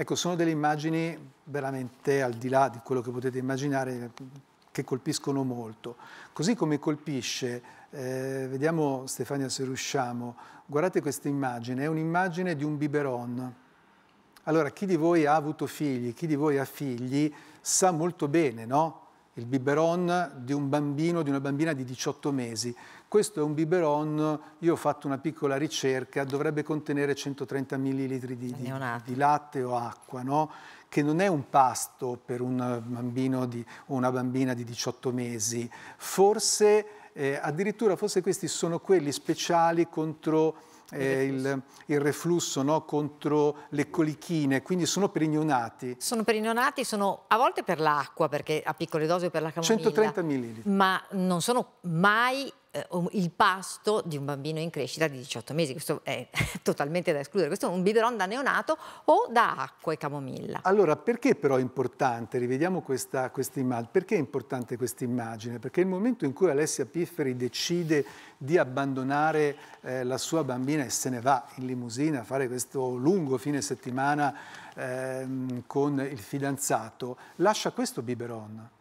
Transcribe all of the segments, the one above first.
Ecco, sono delle immagini veramente al di là di quello che potete immaginare che colpiscono molto. Così come colpisce, eh, vediamo Stefania se riusciamo, guardate questa immagine, è un'immagine di un biberon. Allora, chi di voi ha avuto figli, chi di voi ha figli, sa molto bene, no? Il biberon di un bambino, di una bambina di 18 mesi. Questo è un biberon, io ho fatto una piccola ricerca, dovrebbe contenere 130 ml di, di, di latte o acqua, no? che non è un pasto per un bambino di, o una bambina di 18 mesi. Forse, eh, addirittura forse questi sono quelli speciali contro eh, il, il, reflusso no? contro le colichine, quindi sono per i neonati. Sono per i neonati, sono a volte per l'acqua, perché a piccole dosi per la camomilla. 130 ml. Ma non sono mai il pasto di un bambino in crescita di 18 mesi, questo è totalmente da escludere, questo è un biberon da neonato o da acqua e camomilla. Allora, perché però è importante, rivediamo questa, questa immagine, perché è importante questa immagine? Perché il momento in cui Alessia Pifferi decide di abbandonare eh, la sua bambina e se ne va in limousina a fare questo lungo fine settimana eh, con il fidanzato, lascia questo biberon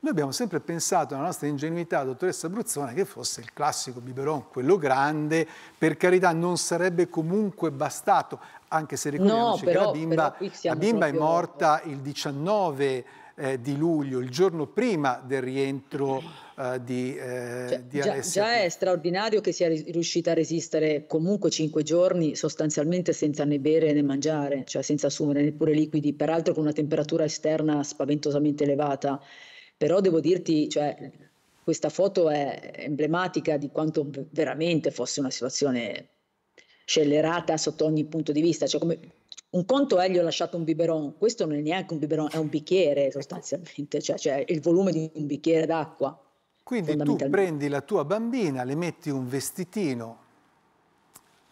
noi abbiamo sempre pensato, nella nostra ingenuità, dottoressa Bruzzone, che fosse il classico biberon, quello grande, per carità non sarebbe comunque bastato, anche se ricordiamoci no, però, che la bimba, la bimba proprio... è morta il 19 eh, di luglio, il giorno prima del rientro eh, di, eh, cioè, di Alessia. Già, già, è straordinario che sia riuscita a resistere comunque cinque giorni sostanzialmente senza né bere né mangiare, cioè senza assumere neppure liquidi, peraltro con una temperatura esterna spaventosamente elevata però devo dirti, cioè, questa foto è emblematica di quanto veramente fosse una situazione scellerata sotto ogni punto di vista. Cioè, come, un conto è gli ho lasciato un biberon, questo non è neanche un biberon, è un bicchiere sostanzialmente, cioè, cioè il volume di un bicchiere d'acqua. Quindi tu prendi la tua bambina, le metti un vestitino,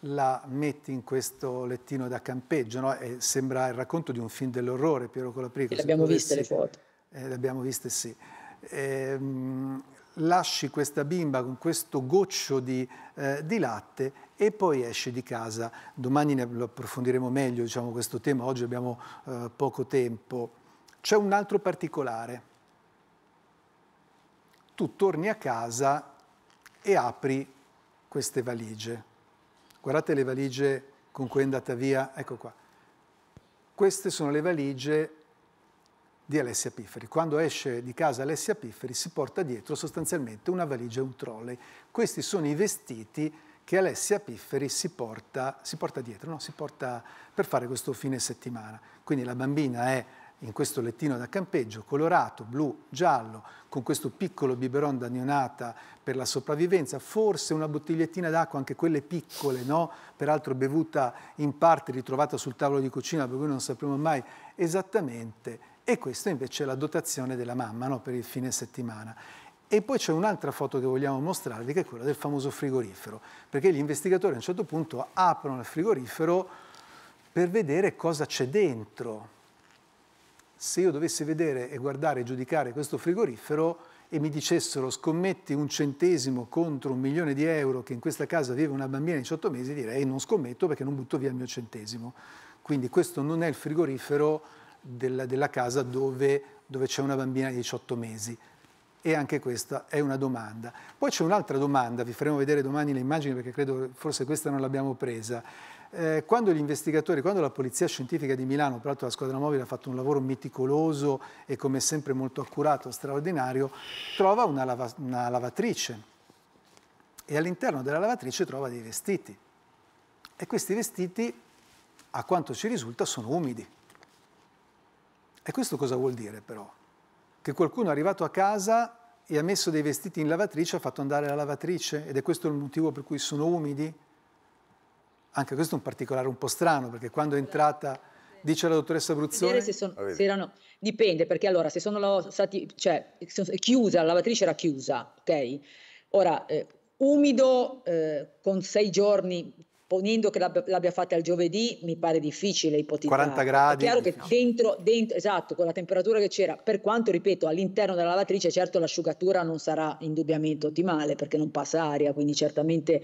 la metti in questo lettino da campeggio, no? sembra il racconto di un film dell'orrore, Piero Colaprico. Le abbiamo viste le foto eh, le abbiamo viste sì. Eh, lasci questa bimba con questo goccio di, eh, di, latte e poi esci di casa. Domani ne approfondiremo meglio diciamo, questo tema, oggi abbiamo eh, poco tempo. C'è un altro particolare. Tu torni a casa e apri queste valigie. Guardate le valigie con cui è andata via, ecco qua. Queste sono le valigie di Alessia Pifferi. Quando esce di casa Alessia Pifferi si porta dietro sostanzialmente una valigia e un trolley. Questi sono i vestiti che Alessia Pifferi si porta, si porta dietro, no? si porta per fare questo fine settimana. Quindi la bambina è in questo lettino da campeggio, colorato, blu, giallo, con questo piccolo biberon da neonata per la sopravvivenza, forse una bottigliettina d'acqua, anche quelle piccole, no? peraltro bevuta in parte, ritrovata sul tavolo di cucina, per cui non sapremo mai esattamente e questa invece è la dotazione della mamma no? per il fine settimana. E poi c'è un'altra foto che vogliamo mostrarvi che è quella del famoso frigorifero, perché gli investigatori a un certo punto aprono il frigorifero per vedere cosa c'è dentro. Se io dovessi vedere e guardare e giudicare questo frigorifero e mi dicessero scommetti un centesimo contro un milione di euro che in questa casa vive una bambina di 18 mesi, direi non scommetto perché non butto via il mio centesimo. Quindi questo non è il frigorifero della, della casa dove, dove c'è una bambina di 18 mesi. E anche questa è una domanda. Poi c'è un'altra domanda, vi faremo vedere domani le immagini perché credo forse questa non l'abbiamo presa. Eh, quando gli investigatori, quando la Polizia Scientifica di Milano, peraltro la squadra mobile ha fatto un lavoro meticoloso e come sempre molto accurato, straordinario, trova una, lava, una lavatrice e all'interno della lavatrice trova dei vestiti. E questi vestiti, a quanto ci risulta, sono umidi. E questo cosa vuol dire però? Che qualcuno è arrivato a casa e ha messo dei vestiti in lavatrice, ha fatto andare la lavatrice ed è questo il motivo per cui sono umidi? Anche questo è un particolare un po' strano perché quando è entrata, dice la dottoressa Bruzzone... Se sono, se erano, dipende perché allora se sono stati, cioè chiusa, la lavatrice era chiusa, ok? Ora, eh, umido eh, con sei giorni ponendo che l'abbia fatta il giovedì, mi pare difficile ipotizzare. 40 gradi. È chiaro che dentro, dentro, esatto, con la temperatura che c'era, per quanto, ripeto, all'interno della lavatrice, certo l'asciugatura non sarà indubbiamente ottimale perché non passa aria, quindi certamente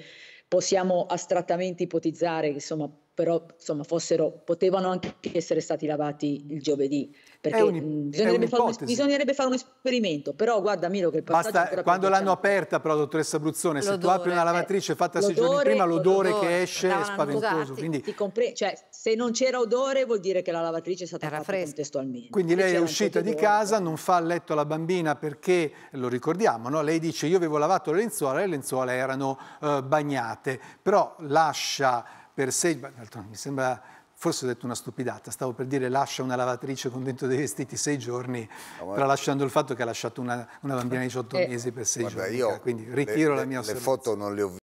possiamo astrattamente ipotizzare che insomma però insomma fossero, potevano anche essere stati lavati il giovedì perché un, bisognerebbe, fare un, bisognerebbe, fare un, esperimento però guarda Milo che il Basta, quando l'hanno aperta però dottoressa Bruzzone se tu apri una lavatrice fatta sei giorni prima l'odore, l'odore che esce è spaventoso quindi... cioè, se non c'era odore vuol dire che la lavatrice è stata Era fatta fresca. contestualmente. Quindi lei è uscita di casa non fa a letto la bambina perché lo ricordiamo no? lei dice io avevo lavato le lenzuola e le lenzuola erano uh, bagnate però lascia per sei, mi sembra, forse ho detto una stupidata, stavo per dire lascia una lavatrice con dentro dei vestiti sei giorni, no, tralasciando il fatto che ha lasciato una, una bambina di 18 eh, mesi per sei giorni, io quindi ritiro le, la mia osservazione. Le foto non le ho